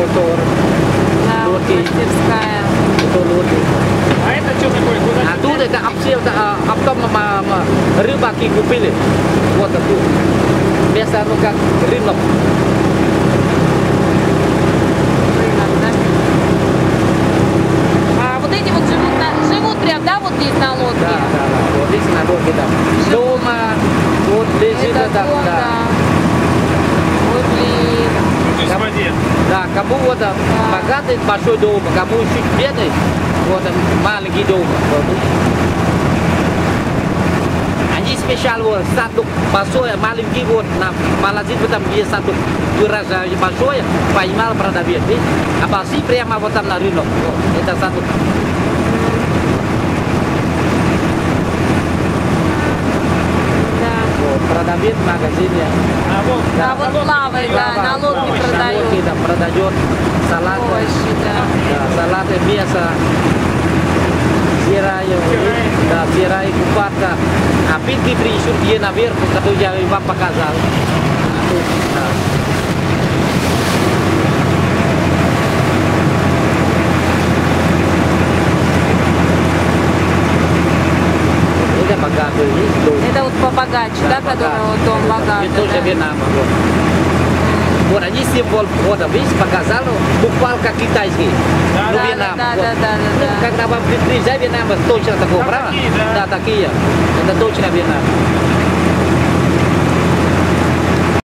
мотор, Да, вот мастерская. мотор лодки. А это что такое? Куда А тут это обсел, а, потом ма- ма- рыбаки купили. Вот тут. Место, ну как рынок. да? А вот эти вот живут, на, живут прям, да, вот здесь на лодке? Да, да, да. Вот здесь на лодке там. Дома, вот здесь Это это, да, да. да. Ой, блин. здесь в воде? Да, кому вот а, богатый большой дом, кому чуть бедный, вот а, маленький дом. Они специально вот садок большой, а маленький вот на вот там есть садок выражаю большой, поймал продавец, а большие прямо вот там на рынок. Вот, это садок. Да. Вот, продавец в магазине. А вот, А вот плавает, да, на лодке На продают. лодке там продает салаты, Овощи, да. да, салаты, мясо, сырая, да, сырая купатка. А питки пришут где наверх, который я вам показал. Да. Богатый, есть дом. Это вот побогаче, да, который вот дом богатый. Это тоже да? Вьетнам. Вот. Вот они символ входа, видишь, показал, буквально как китайский. Да, ну, да, Вьетнам. да, вот. да, да, да, Ну, да. Когда вам приезжать в Вьетнам, точно такого, Да, правильно? такие, да. Да, такие. Это точно Вьетнам.